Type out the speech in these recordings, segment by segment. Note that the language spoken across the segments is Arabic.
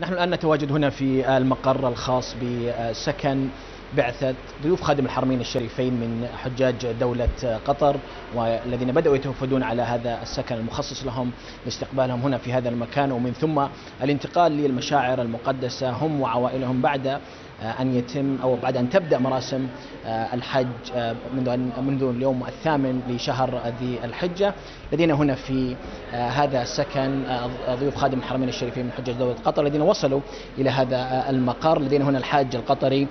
نحن الآن نتواجد هنا في المقر الخاص بسكن بعثة ضيوف خادم الحرمين الشريفين من حجاج دولة قطر والذين بدأوا يتوفدون على هذا السكن المخصص لهم لاستقبالهم هنا في هذا المكان. ومن ثم الانتقال للمشاعر المقدسة هم وعوائلهم بعد أن يتم أو بعد أن تبدأ مراسم الحج منذ أن منذ اليوم الثامن لشهر ذي الحجة. لدينا هنا في هذا السكن ضيوف خادم الحرمين الشريفين من حجاج دولة قطر الذين وصلوا إلى هذا المقر. لدينا هنا الحاج القطري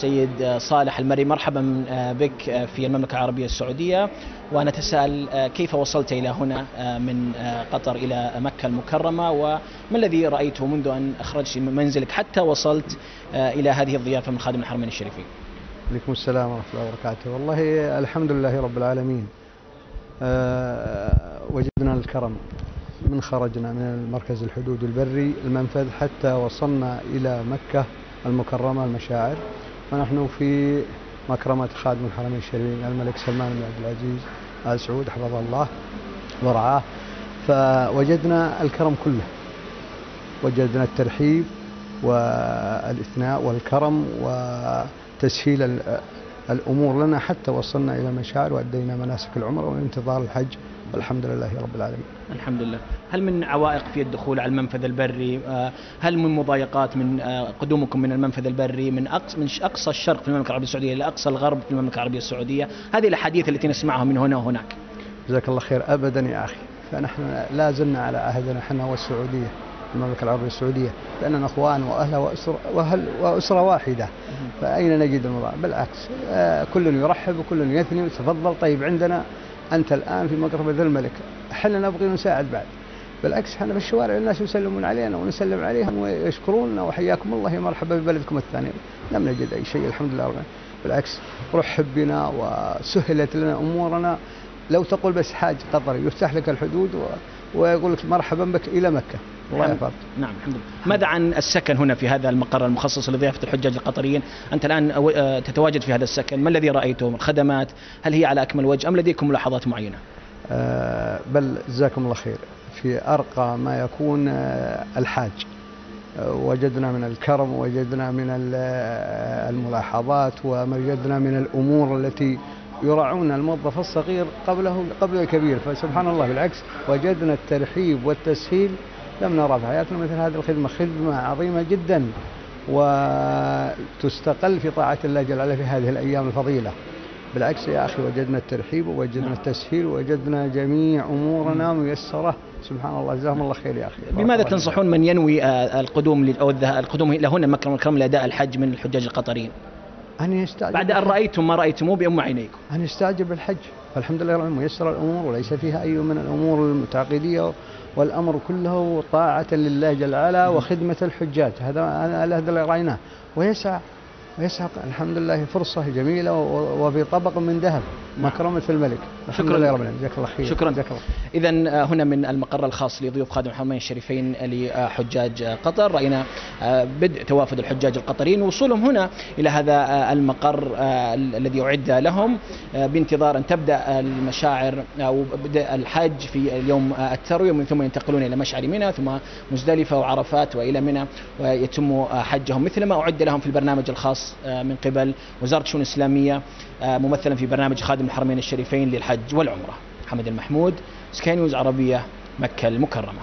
سيد صالح المري مرحبا بك في المملكة العربية السعودية. ونتساءل كيف وصلت إلى هنا من قطر إلى مكة المكرمة؟ وما الذي رأيته منذ أن أخرجت من منزلك حتى وصلت إلى هذه الضيافة من خادم الحرمين الشريفين؟ عليكم السلام ورحمة الله وبركاته. والله الحمد لله رب العالمين. وجدنا الكرم. من خرجنا من المركز الحدود البري المنفذ حتى وصلنا إلى مكة المكرمة المشاعر. ونحن في مكرمة خادم الحرمين الشريفين الملك سلمان بن عبد العزيز آل سعود حفظه الله ورعاه. فوجدنا الكرم كله. وجدنا الترحيب والإثناء والكرم وتسهيل الأمور لنا حتى وصلنا إلى المشاعر وأدينا مناسك العمرة وانتظار الحج والحمد لله رب العالمين. الحمد لله. هل من عوائق في الدخول على المنفذ البري؟ هل من مضايقات من قدومكم من المنفذ البري؟ من أقصى, من أقصى الشرق في المملكة العربية السعودية إلى أقصى الغرب في المملكة العربية السعودية؟ هذه الأحاديث التي نسمعها من هنا وهناك. جزاك الله خير. أبدا يا أخي. فنحن لا زلنا على عهدنا إحنا والسعودية. المملكة العربية السعودية لأننا أخوان وأهل وأسرة, وأسرة واحدة. فأين نجد المضايق بالعكس كل يرحب وكل يثني تفضل طيب عندنا أنت الآن في مقربة ذي الملك. إحنا نبغي نساعد بعد. بالعكس إحنا في الشوارع الناس يسلمون علينا ونسلم عليهم ويشكروننا. وحياكم الله مرحبا ببلدكم الثاني. لم نجد أي شيء الحمد لله بالعكس رحب بنا وسهلت لنا أمورنا. لو تقول بس حاج قطري يفتح لك الحدود ويقول لك مرحبا بك إلى مكة. الله يحفظك. نعم الحمد لله. ماذا عن السكن هنا في هذا المقر المخصص لضيافة الحجاج القطريين؟ أنت الآن تتواجد في هذا السكن ما الذي رأيته الخدمات؟ هل هي على أكمل وجه أم لديكم ملاحظات معينة؟ آه بل جزاكم الله خير. في أرقى ما يكون آه الحاج. آه وجدنا من الكرم وجدنا من الملاحظات ووجدنا من الأمور التي يراعون الموظف الصغير قبله قبل الكبير. فسبحان الله بالعكس وجدنا الترحيب والتسهيل لم نرى في حياتنا مثل هذه الخدمة خدمة عظيمة جدا وتستقل في طاعة الله جل وعلا في هذه الأيام الفضيلة. بالعكس يا أخي وجدنا الترحيب ووجدنا التسهيل ووجدنا جميع أمورنا ميسرة. سبحان الله جزاهم الله خير يا أخي. بماذا تنصحون من ينوي القدوم أو القدوم إلى هنا مكة المكرمة لأداء الحج من الحجاج القطريين؟ أن يستعجب بعد أن رأيتم ما رأيتموه بأم عينيكم. أن يستعجب الحج فالحمد لله رب ميسر الأمور وليس فيها أي من الأمور المتعقدية والأمر كله طاعة لله جل وعلا وخدمة الحجاج. هذا هذا اللي رأيناه ويسعى ويسعى الحمد لله فرصة جميلة وفي طبق من ذهب. مكرمة الملك. شكرا. لله رب جزاك الله خير. شكرا. إذا هنا من المقر الخاص لضيوف خادم الحرمين الشريفين لحجاج قطر. رأينا بدء توافد الحجاج القطريين. وصولهم هنا إلى هذا المقر الذي أعد لهم بانتظار أن تبدأ المشاعر أو بدء الحج في اليوم التروي ومن ثم ينتقلون إلى مشعر منى ثم مزدلفة وعرفات وإلى منى ويتم حجهم. مثل ما أعد لهم في البرنامج الخاص من قبل وزارة الشؤون الإسلامية ممثلا في برنامج خادم الحرمين الشريفين للحج والعمرة. محمد المحمود سكاي نيوز عربية مكة المكرمة.